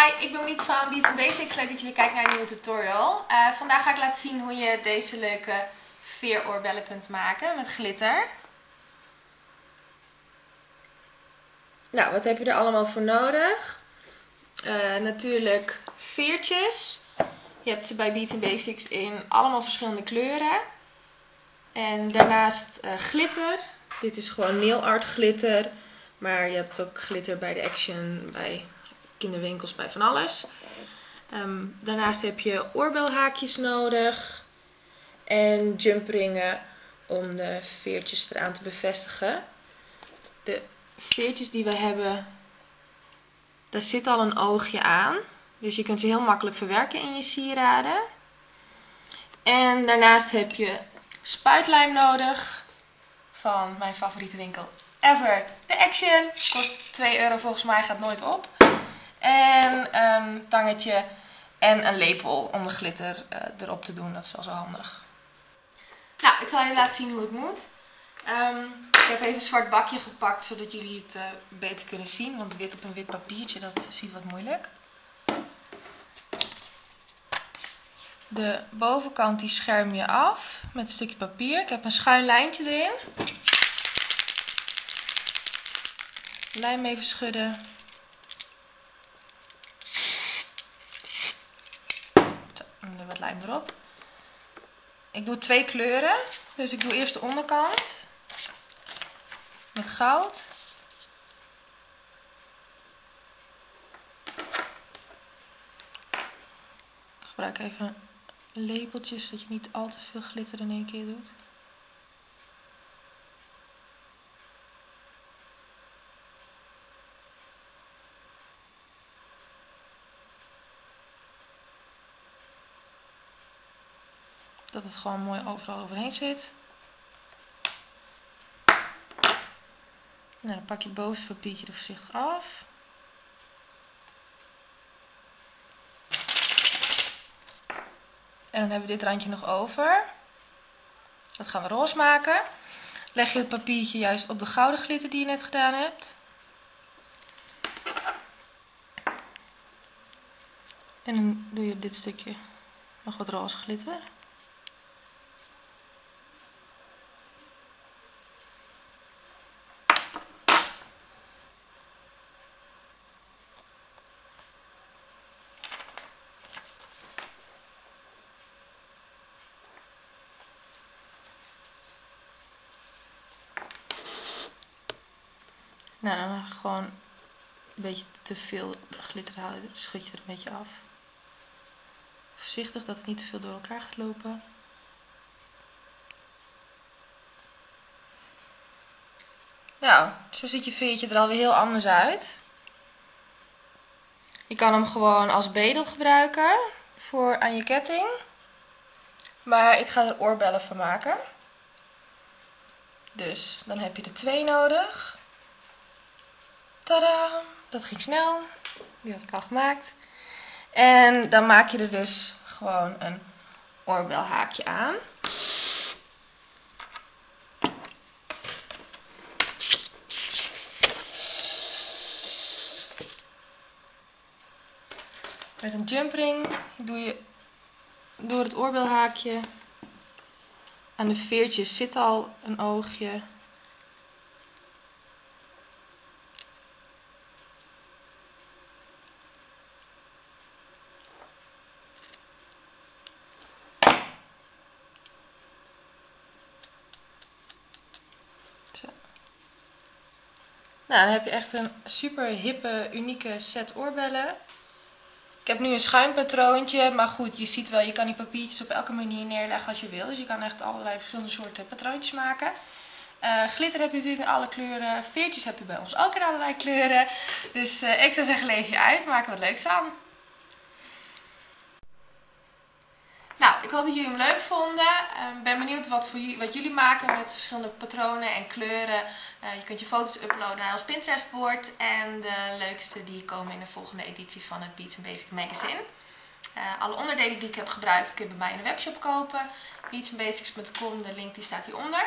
Hi, ik ben Monique van Beats Basics. Leuk dat je weer kijkt naar een nieuwe tutorial. Uh, vandaag ga ik laten zien hoe je deze leuke veeroorbellen kunt maken met glitter. Nou, wat heb je er allemaal voor nodig? Uh, natuurlijk veertjes. Je hebt ze bij Beats Basics in allemaal verschillende kleuren. En daarnaast uh, glitter. Dit is gewoon nail art glitter. Maar je hebt ook glitter bij de Action, bij kinderwinkels, bij van alles. Ehm, daarnaast heb je oorbelhaakjes nodig. En jumpringen om de veertjes eraan te bevestigen. De veertjes die we hebben, daar zit al een oogje aan. Dus je kunt ze heel makkelijk verwerken in je sieraden. En daarnaast heb je spuitlijm nodig van mijn favoriete winkel ever. De Action. Kost 2 euro volgens mij, gaat nooit op. En een tangetje en een lepel om de glitter uh, erop te doen. Dat is wel zo handig. Nou, ik zal je laten zien hoe het moet. Um, ik heb even een zwart bakje gepakt, zodat jullie het uh, beter kunnen zien. Want wit op een wit papiertje, dat ziet wat moeilijk. De bovenkant die scherm je af met een stukje papier. Ik heb een schuin lijntje erin. Lijm even schudden. Zo, en wat lijm erop. Ik doe twee kleuren. Dus ik doe eerst de onderkant. Met goud. Ik gebruik even lepeltjes, zodat je niet al te veel glitter in één keer doet. Dat het gewoon mooi overal overheen zit. Nou, dan pak je het bovenste papiertje er voorzichtig af. En dan hebben we dit randje nog over. Dat gaan we roze maken. Leg je het papiertje juist op de gouden glitter die je net gedaan hebt. En dan doe je op dit stukje nog wat roze glitter. Nou, dan gewoon een beetje te veel glitter halen. Schud je er een beetje af. Voorzichtig dat het niet te veel door elkaar gaat lopen. Nou, zo ziet je veertje er alweer heel anders uit. Je kan hem gewoon als bedel gebruiken voor aan je ketting. Maar ik ga er oorbellen van maken. Dus dan heb je er twee nodig. Tada! Dat ging snel. Die had ik al gemaakt. En dan maak je er dus gewoon een oorbelhaakje aan. Met een jumpring doe je door het oorbelhaakje. Aan de veertjes zit al een oogje. Nou, dan heb je echt een super hippe, unieke set oorbellen. Ik heb nu een schuin patroontje, maar goed, je ziet wel, je kan die papiertjes op elke manier neerleggen als je wil. Dus je kan echt allerlei verschillende soorten patroontjes maken. Uh, glitter heb je natuurlijk in alle kleuren. Veertjes heb je bij ons ook in allerlei kleuren. Dus uh, ik zou zeggen, leef je uit, maak er wat leuks aan. Nou, ik hoop dat jullie hem leuk vonden. Ik uh, ben benieuwd wat, voor jullie, wat jullie maken met verschillende patronen en kleuren. Uh, je kunt je foto's uploaden naar ons Pinterest board. En de leukste die komen in de volgende editie van het Beats Basic Magazine. Uh, alle onderdelen die ik heb gebruikt kun je bij mij in de webshop kopen. beatsbasics.com, de link die staat hieronder.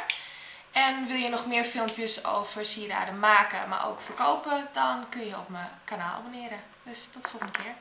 En wil je nog meer filmpjes over sieraden maken, maar ook verkopen, dan kun je op mijn kanaal abonneren. Dus tot de volgende keer.